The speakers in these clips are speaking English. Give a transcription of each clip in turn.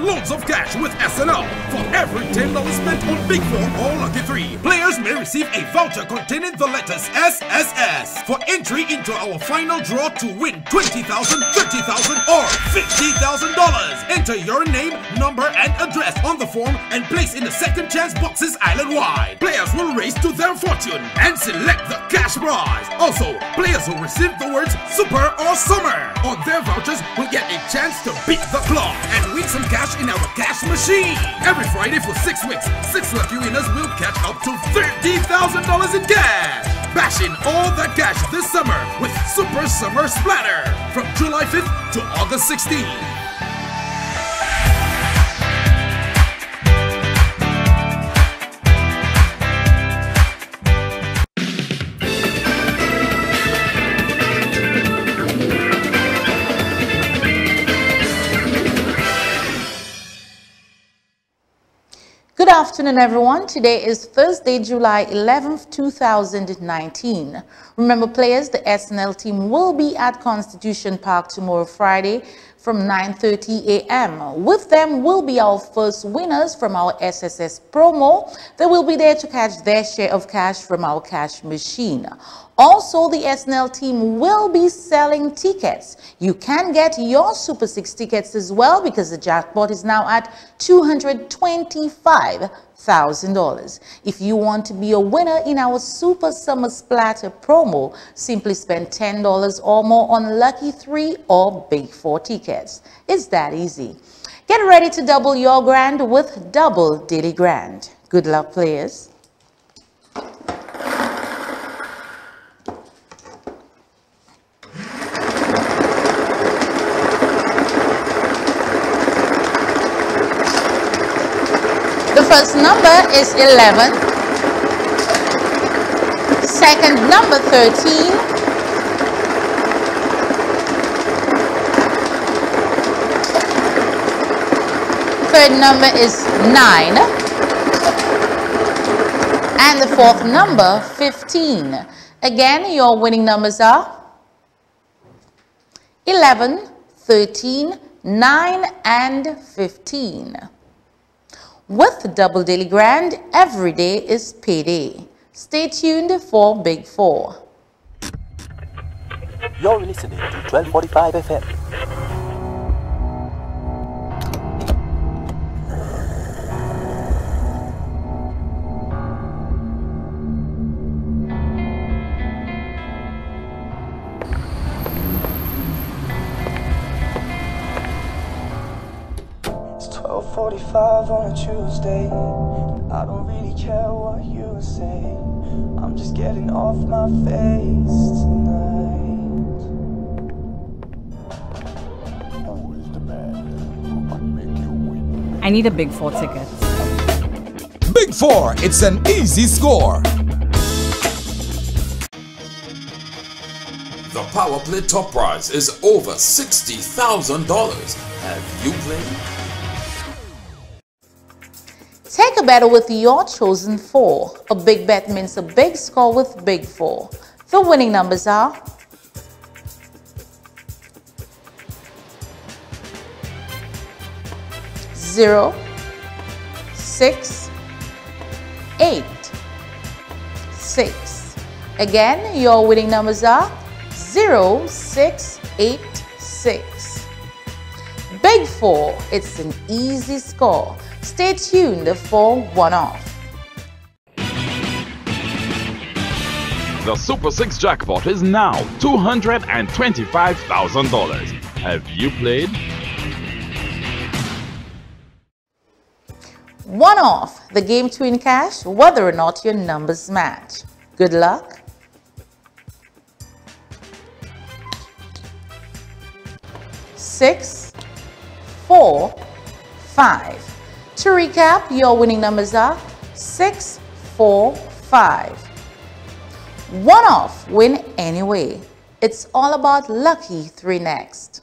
Win loads of cash with SNL. For every $10 spent on Big 4 or Lucky 3, players may receive a voucher containing the letters SSS for entry into our final draw to win $20,000, $30,000 or $50,000. Enter your name, number and address on the form and place in the second chance boxes island-wide. Players will race to their fortune and select the cash prize. Also, players who receive the words Super or Summer on their vouchers will get a chance to beat the clock and win some cash in our cash machine. Every Friday for six weeks, six lucky winners will catch up to $30,000 in cash. Bash in all that cash this summer with Super Summer Splatter from July 5th to August 16th. Afternoon, everyone. Today is Thursday, July 11th, 2019. Remember, players, the SNL team will be at Constitution Park tomorrow, Friday, from 9.30 a.m. With them will be our first winners from our SSS promo. They will be there to catch their share of cash from our cash machine. Also, the SNL team will be selling tickets. You can get your Super 6 tickets as well because the jackpot is now at $225,000. If you want to be a winner in our Super Summer Splatter promo, simply spend $10 or more on Lucky 3 or Big 4 tickets. It's that easy. Get ready to double your grand with Double Daily Grand. Good luck, players. First number is 11. Second number 13. Third number is 9. And the fourth number, 15. Again, your winning numbers are 11, 13, 9, and 15. With Double Daily Grand, every day is payday. Stay tuned for Big 4. You're listening to 1245 FM. 45 on a Tuesday. I don't really care what you say. I'm just getting off my face tonight. Who is the man who can make you win? I need a Big Four ticket. Big Four, it's an easy score. The Power Play top prize is over $60,000. Have you played? Take a bet with your chosen four. A big bet means a big score with big four. The winning numbers are zero, six, eight, six. Again, your winning numbers are zero, six, eight, six. Big four, it's an easy score. Stay tuned for One Off. The Super 6 jackpot is now $225,000. Have you played? One off, the game to win cash, whether or not your numbers match. Good luck. Six, four, five. To recap, your winning numbers are 6, 4, 5. One off, win anyway. It's all about lucky three next.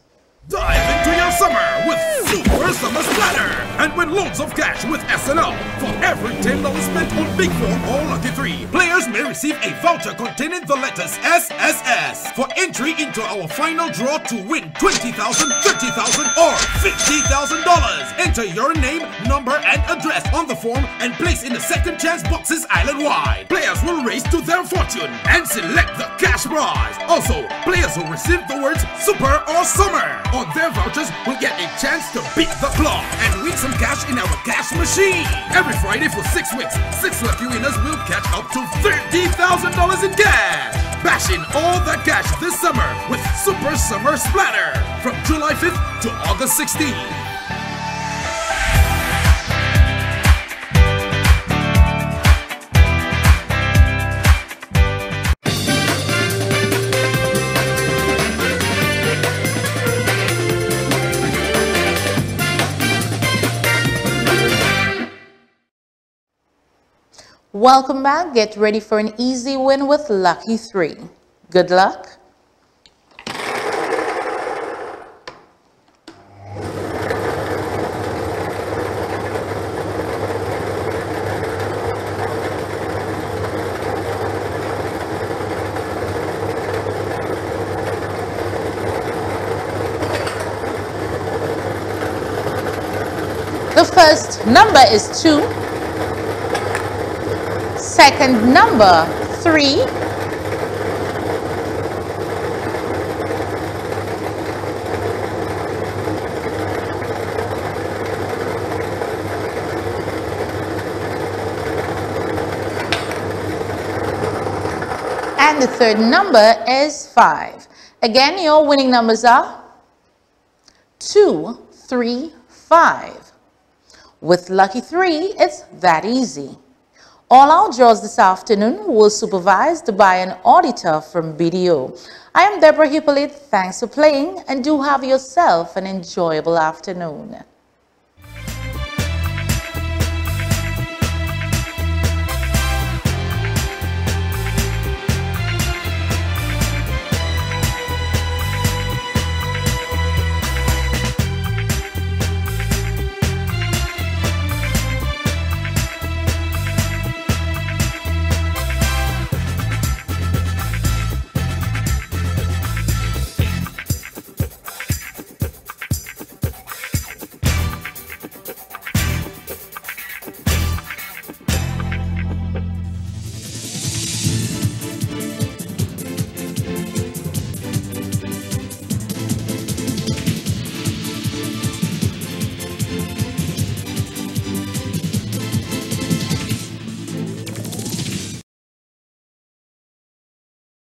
Dive into your summer with Super Summer Splatter. And win loads of cash with SNL. For every $10 spent on Big 4 or Lucky 3, players may receive a voucher containing the letters SSS. For entry into our final draw to win $20,000, $30,000 or $50,000. Enter your name, number and address on the form and place in the second chance boxes island-wide. Players will race to their fortune and select the cash prize. Also, players who receive the words Super or Summer on their vouchers will get a chance to beat the clock and win some cash in our cash machine. Every Friday for six weeks, six lucky winners will catch up to $30,000 in cash. Bash in all that cash this summer with Super Summer Splatter from July 5th to August 16th. Welcome back. Get ready for an easy win with Lucky 3. Good luck. The first number is 2 second number, three. And the third number is five. Again, your winning numbers are two, three, five. With lucky three, it's that easy. All our draws this afternoon were supervised by an auditor from BDO. I am Deborah Hippolyte. Thanks for playing and do have yourself an enjoyable afternoon.